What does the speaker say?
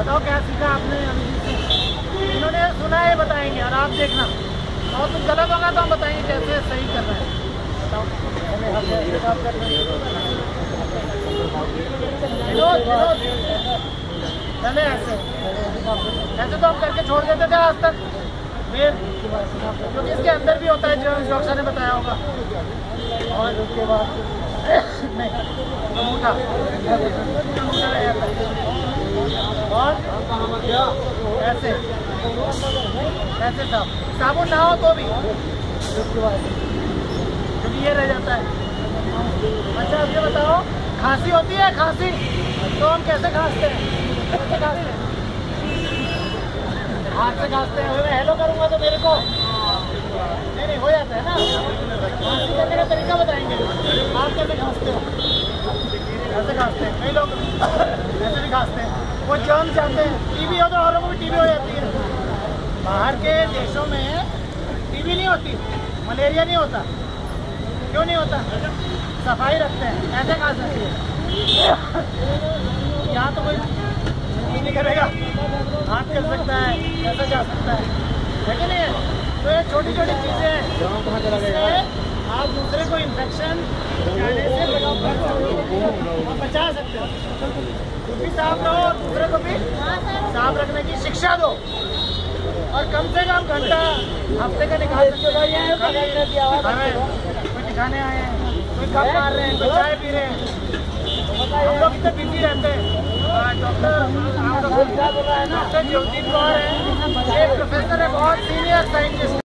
बताओ क्या सीखा आपने इन्होंने सुना है, बताएँगे, और आप देखना। और तुम गलत होगा तो हम बताएँगे कैसे सही कर रहे हैं। चले ऐसे। ऐसे तो हम करके छोड़ देते थे आज तक। फिर, क्योंकि इसके अंदर भी होता है जो डॉक्टर ने बताया होगा। और उसके बाद नहीं अंगूठा अंगूठा रह जाता है। ऐसे ऐसे साफ़ साबुन ना हो तो भी क्योंकि ये रह जाता है अच्छा अब ये बताओ खांसी होती है खांसी तो हम कैसे खांसते हैं कैसे खांसते हैं हाथ से खांसते हैं मैं हेलो करूँगा तो मेरे को नहीं नहीं हो जाता है ना खांसी का तरीका बताएँगे आप कैसे खांसते हो ऐसे खांसते हैं कई लोग ऐसे भी खांसते हैं। वो जर्म जाते हैं। टीबी हो तो औरों को भी टीबी हो जाती है। बाहर के देशों में टीबी नहीं होती। मलेरिया नहीं होता। क्यों नहीं होता? सफ़ाई रखते हैं। ऐसे खा सकते हैं। यहाँ तो कोई ये नहीं करेगा। हाथ कर सकता है कैसे जा सकता है। नहीं? है तो ये छोटी छोटी चीज़ें हैं। आप दूसरे को इन्फेक्शन जाने से बचा सकते हो। खुद भी साफ़ रहो दूसरे को भी साफ़ रखने की शिक्षा दो। और कम से कम घंटा हफ़्ते का निकाल सकते हो। कोई दिखाने आए हैं कोई कम मार रहे हैं कोई चाय पी रहे हैं। हम लोग इतने बिज़ी रहते हैं। डॉक्टर डॉक्टर ज्योति कौर है एक प्रोफेसर है बहुत सीनियर साइंटिस्ट